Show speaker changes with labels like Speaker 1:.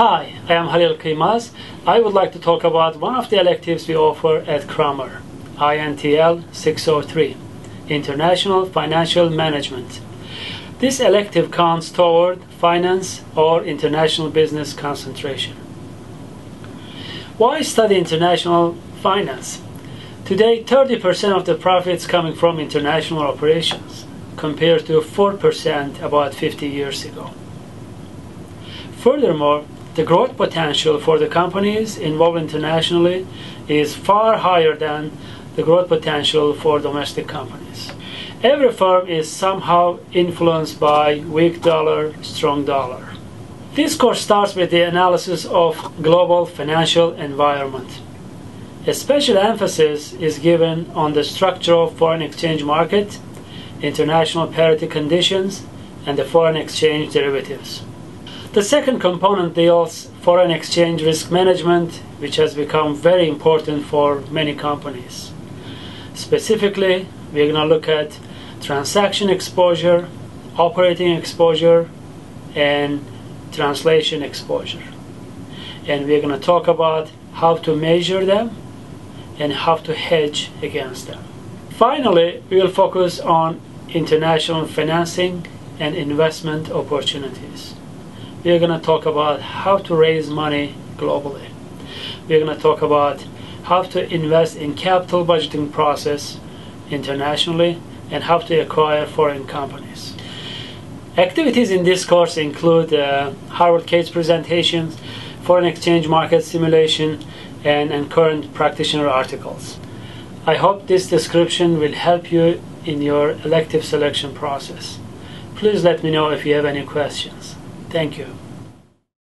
Speaker 1: Hi, I am Halil Kıymaz. I would like to talk about one of the electives we offer at Crummer, INTL 603, International Financial Management. This elective counts toward finance or international business concentration. Why study international finance? Today, 30% of the profits coming from international operations, compared to 4% about 50 years ago. Furthermore, the growth potential for the companies involved internationally is far higher than the growth potential for domestic companies. Every firm is somehow influenced by weak dollar, strong dollar. This course starts with the analysis of global financial environment. A special emphasis is given on the structure of foreign exchange market, international parity conditions, and the foreign exchange derivatives. The second component deals foreign exchange risk management, which has become very important for many companies. Specifically, we're going to look at transaction exposure, operating exposure, and translation exposure. And we're going to talk about how to measure them and how to hedge against them. Finally, we will focus on international financing and investment opportunities we are going to talk about how to raise money globally. We're going to talk about how to invest in capital budgeting process internationally and how to acquire foreign companies. Activities in this course include uh, Harvard case presentations, foreign exchange market simulation, and, and current practitioner articles. I hope this description will help you in your elective selection process. Please let me know if you have any questions. Thank you.